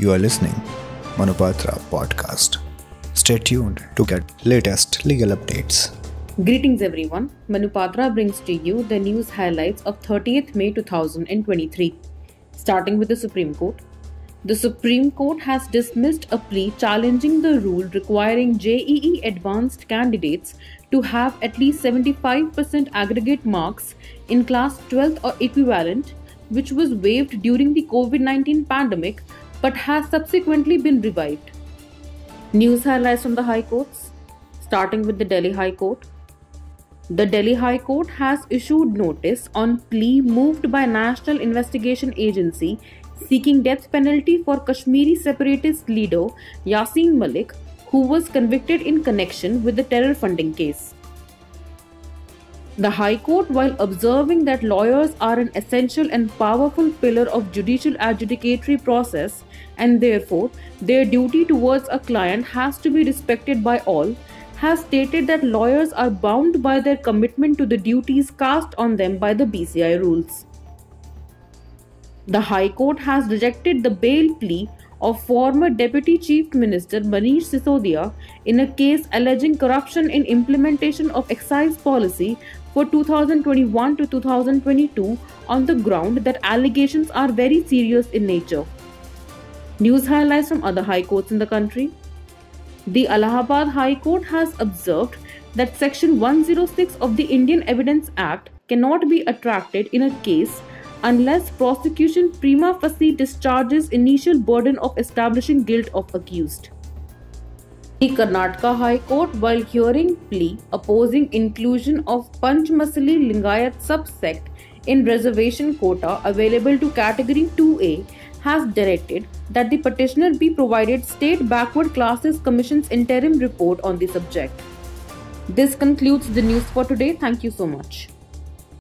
You are listening Manupatra podcast. Stay tuned to get latest legal updates. Greetings everyone. Manupatra brings to you the news highlights of 30th May 2023. Starting with the Supreme Court. The Supreme Court has dismissed a plea challenging the rule requiring JEE advanced candidates to have at least 75% aggregate marks in class 12th or equivalent, which was waived during the COVID 19 pandemic but has subsequently been revived. News highlights from the High Courts. Starting with the Delhi High Court. The Delhi High Court has issued notice on plea moved by National Investigation Agency seeking death penalty for Kashmiri separatist leader Yasin Malik, who was convicted in connection with the terror funding case. The High Court, while observing that lawyers are an essential and powerful pillar of judicial adjudicatory process and therefore their duty towards a client has to be respected by all, has stated that lawyers are bound by their commitment to the duties cast on them by the BCI rules. The High Court has rejected the bail plea of former Deputy Chief Minister Manish Sisodia in a case alleging corruption in implementation of excise policy for 2021 to 2022 on the ground that allegations are very serious in nature. News highlights from other high courts in the country. The Allahabad High Court has observed that Section 106 of the Indian Evidence Act cannot be attracted in a case unless prosecution prima facie discharges initial burden of establishing guilt of accused. The Karnataka High Court, while hearing plea opposing inclusion of Panchmasali Lingayat subsect in reservation quota available to Category 2A, has directed that the petitioner be provided State Backward Classes Commission's interim report on the subject. This concludes the news for today. Thank you so much.